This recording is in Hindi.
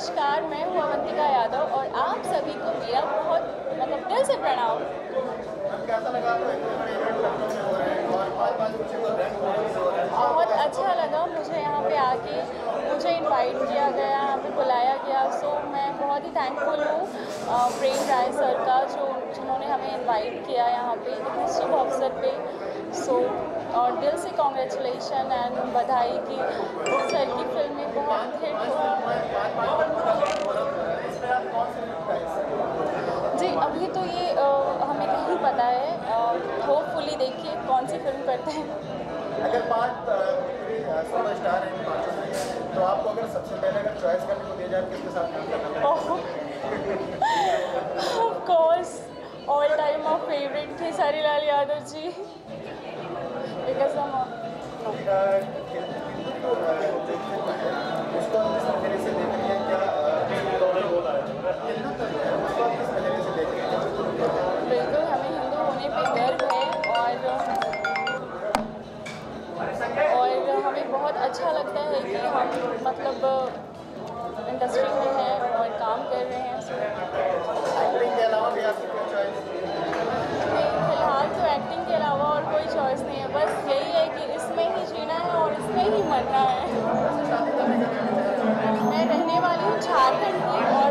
नमस्कार, मैं हूँ अवंतिका यादव और आप सभी को मेरा बहुत मतलब दिल से प्रणाम। बहुत अच्छा लगा मुझे यहाँ पे आके, मुझे इनवाइट किया गया, यहाँ पे बुलाया गया। सो मैं बहुत ही थैंकफुल हूँ प्रेम राय सर का, जो, जिन्होंने हमें इनवाइट किया यहाँ पे इतने शुभ अवसर पे। सो और दिल से कॉन्ग्रेचुलेशन एंड बधाई कि सर की फ़िल्में बहुत हिट हुई इसमें आप कौन सी फ़िल्म का हिस्सा हैं? जी अभी तो ये अ, हमें नहीं पता है होपफुली देखिए कौन सी फ़िल्म करते हैं। अगर पाँच सुपर स्टार हैं पाँचों में तो आपको अगर सबसे पहले अगर चॉइस करने को दिया जाए किसके साथ काम करना of course all time of favourite थे सारी लाल यादव जी। बिकॉज़ हम बहुत अच्छा लगता है कि हम मतलब इंडस्ट्री में हैं और काम कर रहे हैं। सो एक्टिंग के अलावा भी आपकी कोई चॉइस नहीं, फ़िलहाल तो एक्टिंग के अलावा और कोई चॉइस नहीं है। बस यही है कि इसमें ही जीना है और इसमें ही मरना है। मैं रहने वाली हूँ झारखंड की और